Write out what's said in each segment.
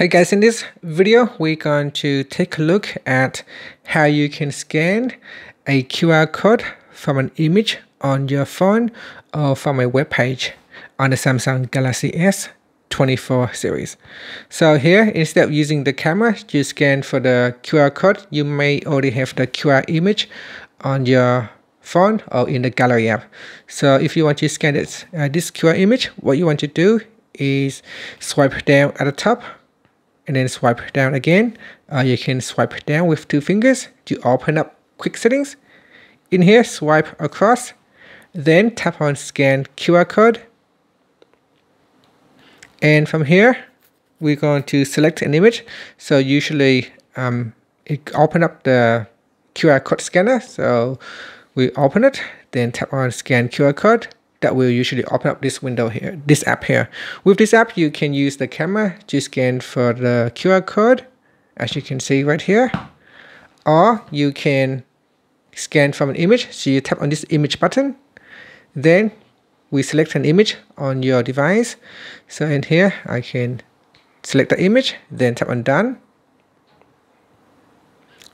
Hey guys, in this video, we're going to take a look at how you can scan a QR code from an image on your phone or from a web page on the Samsung Galaxy S24 series. So here, instead of using the camera to scan for the QR code, you may already have the QR image on your phone or in the gallery app. So if you want to scan it, uh, this QR image, what you want to do is swipe down at the top and then swipe down again. Uh, you can swipe down with two fingers to open up quick settings. In here, swipe across, then tap on scan QR code. And from here, we're going to select an image. So usually um, it open up the QR code scanner. So we open it, then tap on scan QR code that will usually open up this window here, this app here. With this app, you can use the camera to scan for the QR code, as you can see right here. Or you can scan from an image, so you tap on this image button. Then we select an image on your device. So in here, I can select the image, then tap on done.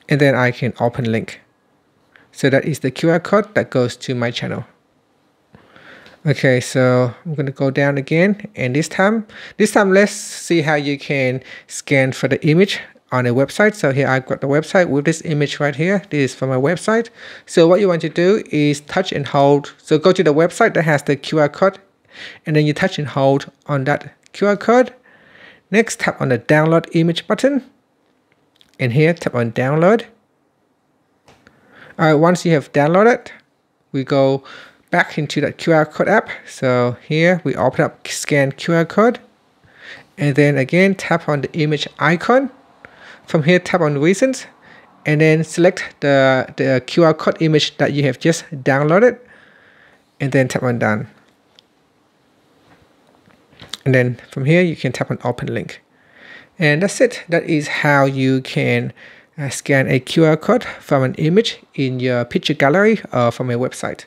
And then I can open link. So that is the QR code that goes to my channel. Okay, so I'm going to go down again and this time, this time let's see how you can scan for the image on a website. So here I've got the website with this image right here. This is from my website. So what you want to do is touch and hold. So go to the website that has the QR code and then you touch and hold on that QR code. Next, tap on the download image button. And here, tap on download. All right, once you have downloaded, we go back into that QR code app. So here we open up scan QR code and then again tap on the image icon. From here tap on recent and then select the, the QR code image that you have just downloaded and then tap on done. And then from here you can tap on open link. And that's it. That is how you can uh, scan a QR code from an image in your picture gallery or from a website.